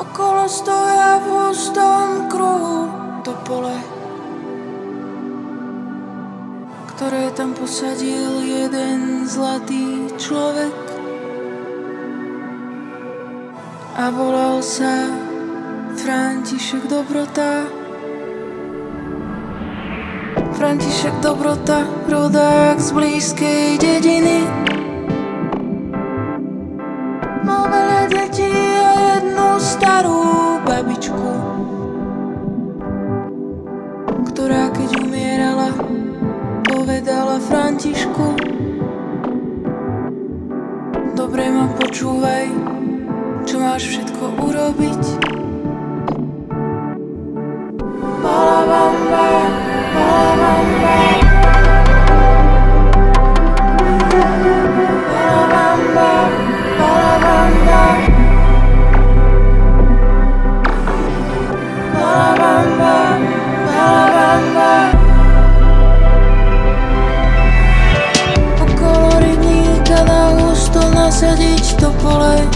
Okolo stoja v hustom kruhu to pole, ktoré tam posadil jeden zlatý človek a volal sa František Dobrota. František Dobrota, rodák z blízkej dediny. Františku. Dobre ma počúvaj, čo máš všetko urobiť, pole